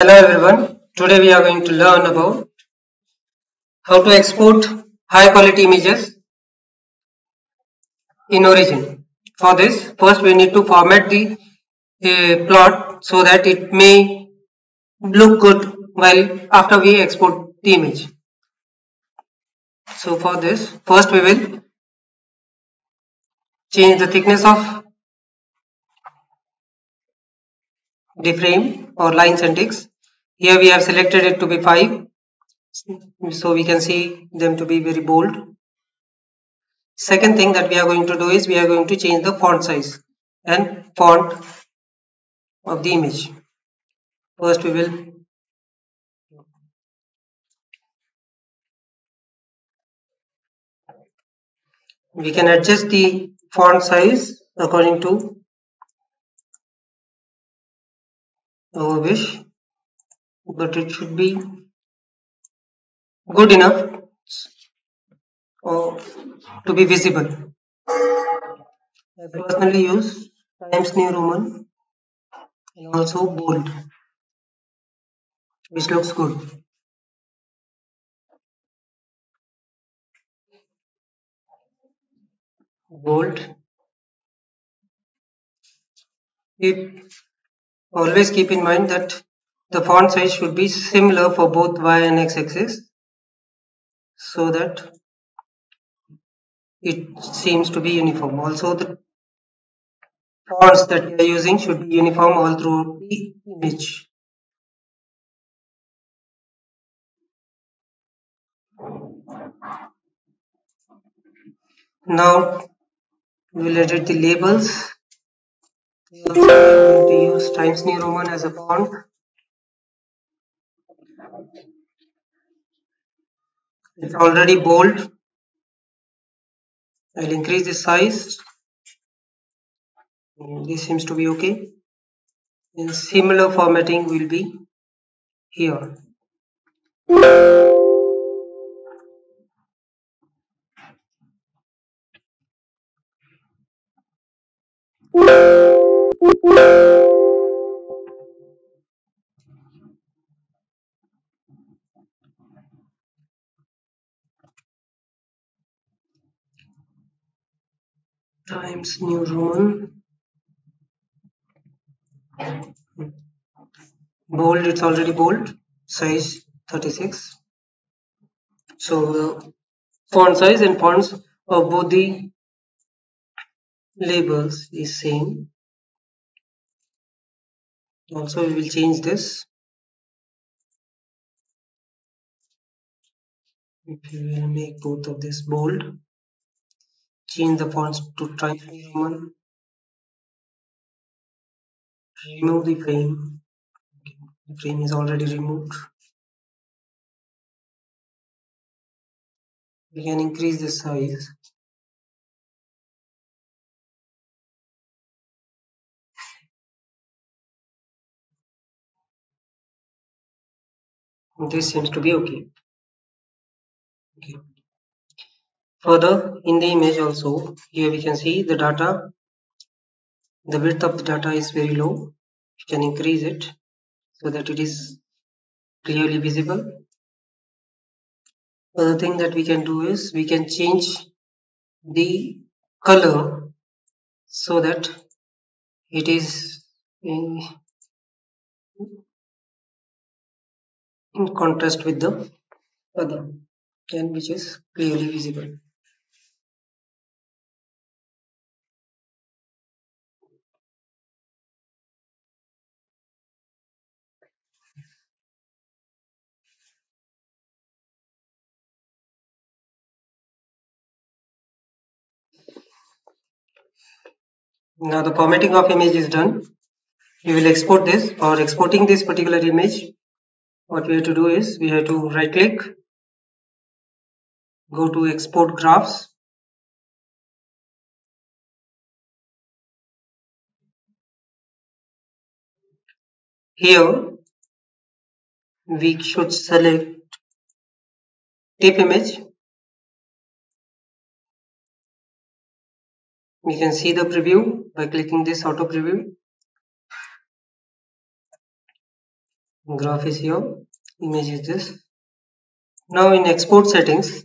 Hello everyone, today we are going to learn about how to export high quality images in origin. For this, first we need to format the plot so that it may look good while after we export the image. So for this, first we will change the thickness of the frame or lines and ticks. Here we have selected it to be 5. So we can see them to be very bold. Second thing that we are going to do is we are going to change the font size and font of the image. First we will we can adjust the font size according to our wish but it should be good enough or to be visible. I personally use Times New Roman and also bold which looks good. Bold. It Always keep in mind that the font size should be similar for both y and x axis so that it seems to be uniform. Also the fonts that you are using should be uniform all through the image. Now we will edit the labels to use Times New Roman as a font. It's already bold. I'll increase the size. Mm, this seems to be okay. And similar formatting will be here. Times New Roman. Bold it's already bold. Size 36 so font size and fonts of both the labels is same Um, also we will change this. If we will make both of this bold change the fonts to Times New Roman remove the frame. The frame is already removed. We can increase the size this seems to be okay. Okay. Further in the image also here we can see the data. The width of the data is very low. You can increase it so that it is clearly visible. Other thing that we can do is we can change the color so that it is in in contrast with the other and which is clearly visible. Now the formatting of image is done. We will export this or exporting this particular image what we have to do is we have to right click go to export graphs. Here we should select TIF image. We can see the preview by clicking this auto preview graph is here image is this. Now in export settings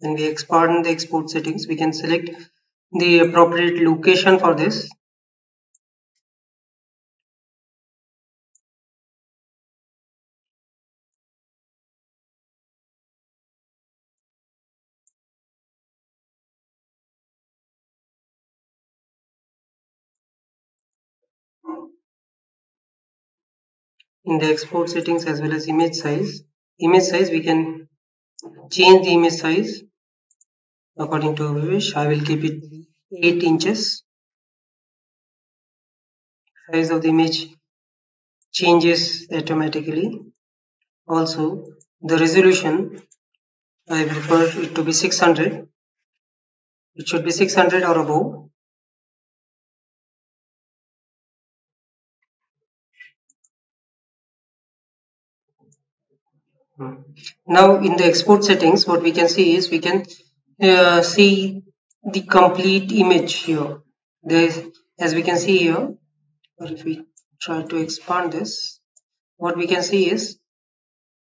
when we expand the export settings we can select the appropriate location for this in the export settings as well as image size. Image size we can change the image size according to our wish. I will keep it 8 inches. Size of the image changes automatically. Also the resolution i prefer it to be 600 it should be 600 or above Now in the export settings, what we can see is we can uh, see the complete image here. As we can see here, or if we try to expand this, what we can see is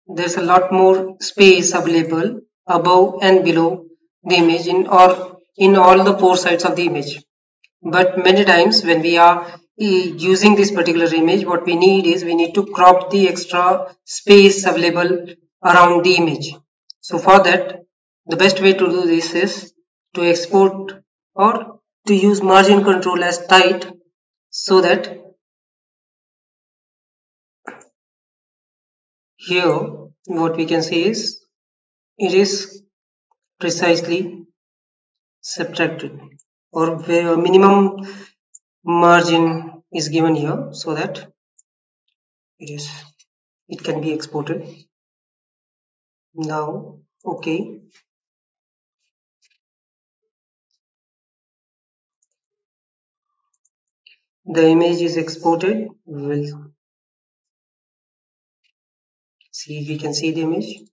there's a lot more space available above and below the image in or in all the four sides of the image. But many times when we are eh, using this particular image, what we need is we need to crop the extra space available around the image. So for that, the best way to do this is to export or to use margin control as tight so that here what we can see is it is precisely subtracted or where minimum margin is given here so that it is it can be exported now okay. The image is exported. We will see if we can see the image.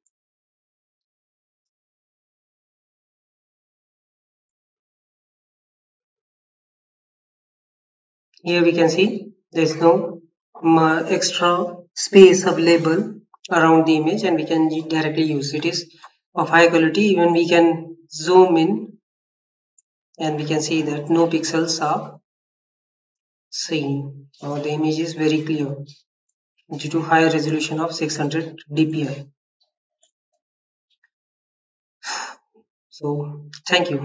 Here we can see there is no extra space available around the image and we can directly use. It is of high quality. Even we can zoom in and we can see that no pixels are seen. Or the image is very clear due to high resolution of 600 dpi so thank you